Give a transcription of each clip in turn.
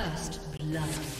First blood.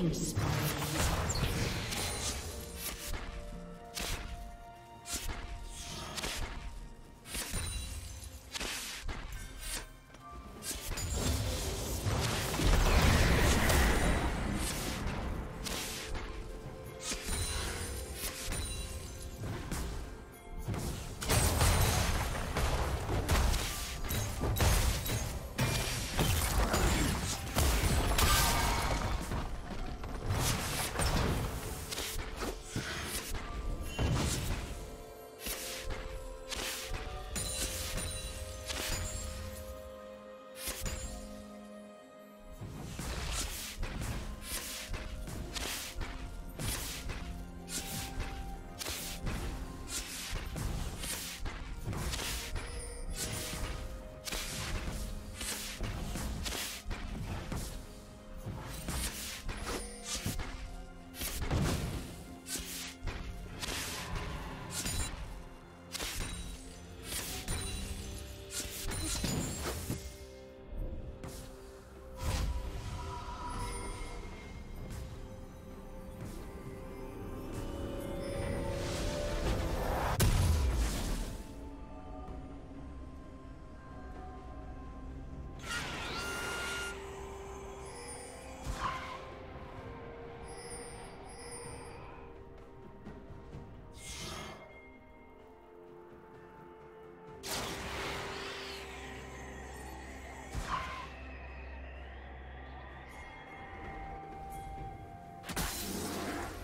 Killing spree.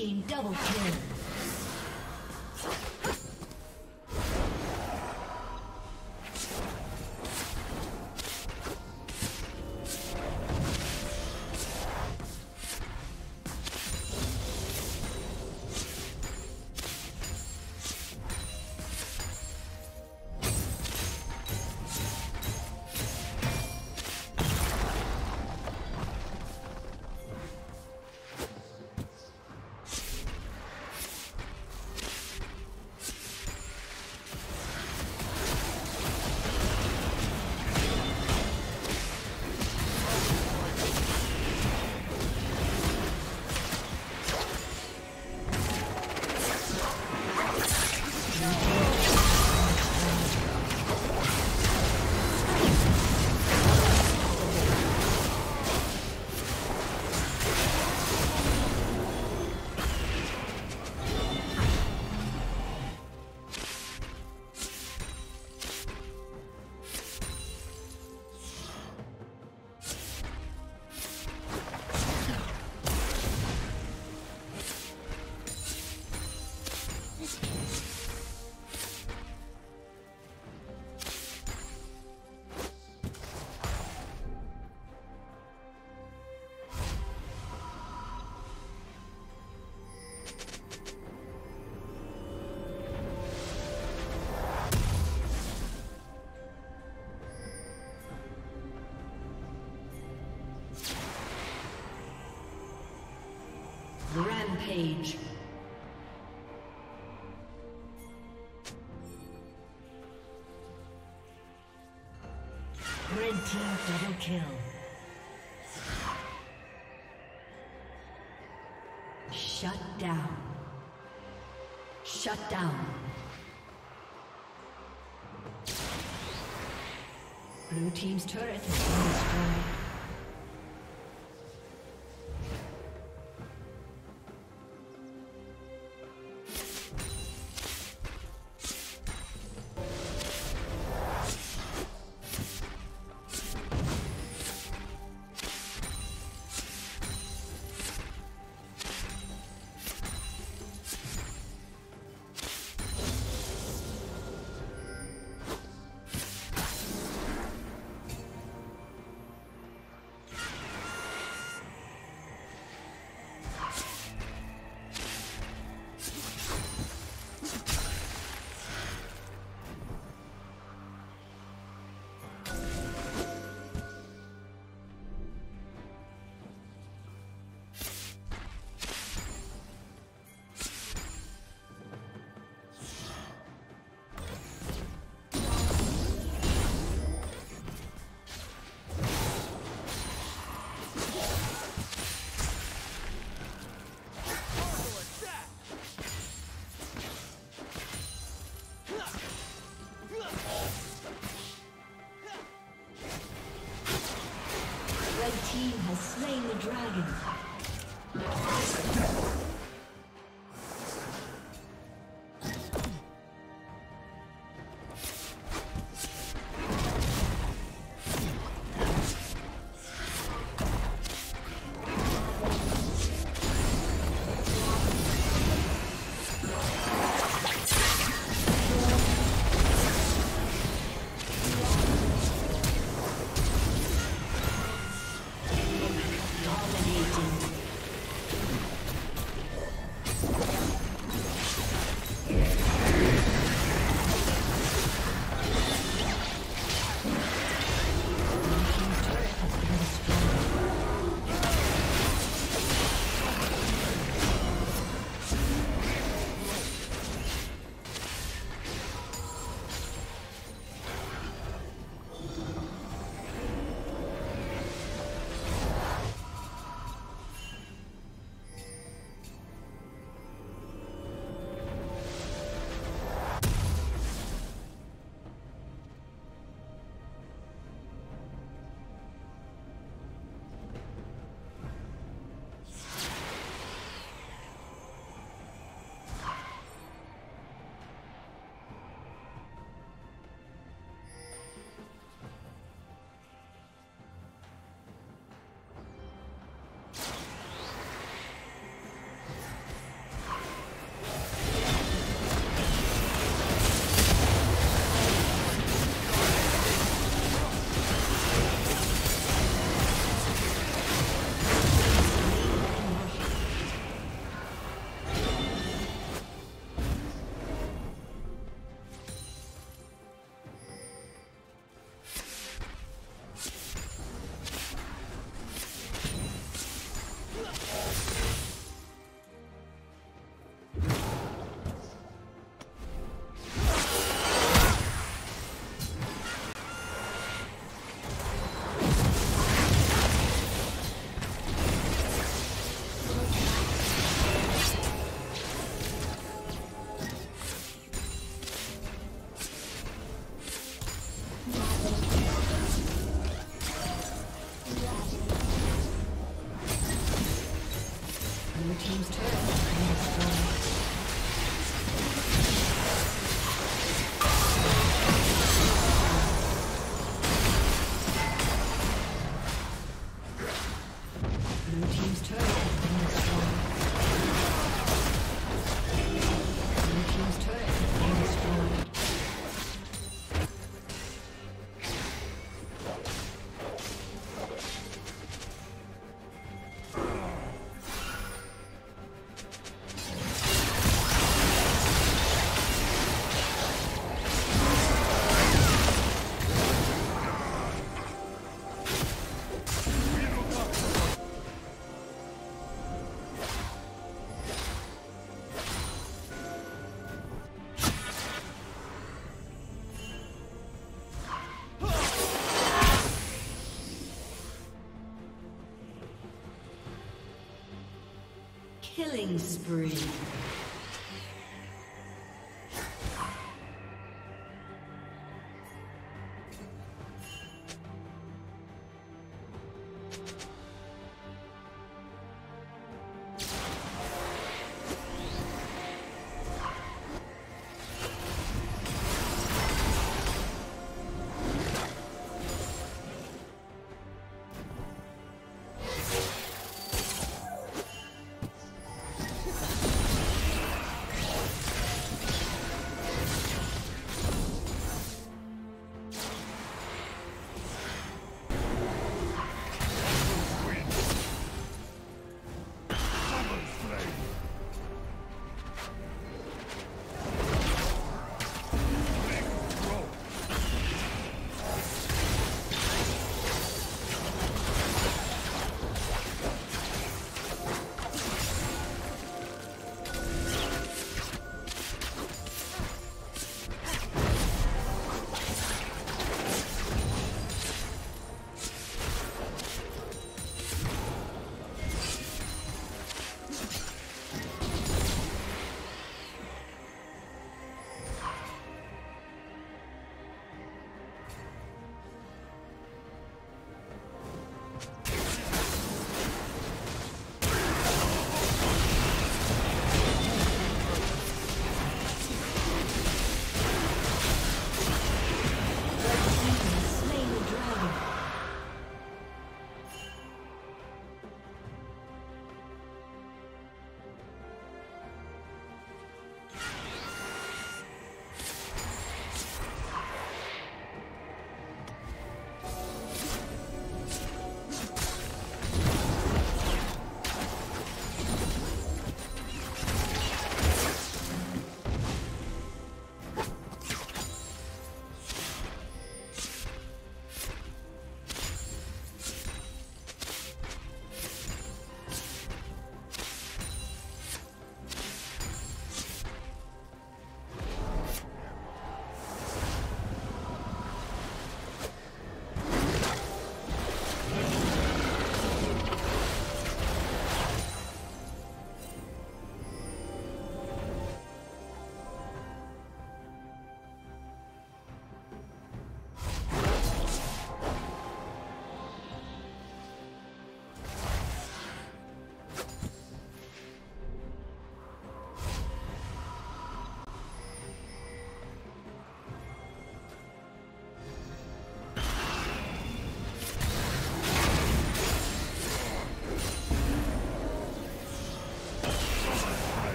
Double kill. Team double kill. Shut down. Shut down. Blue team's turret has been destroyed. team's turret Killing spree.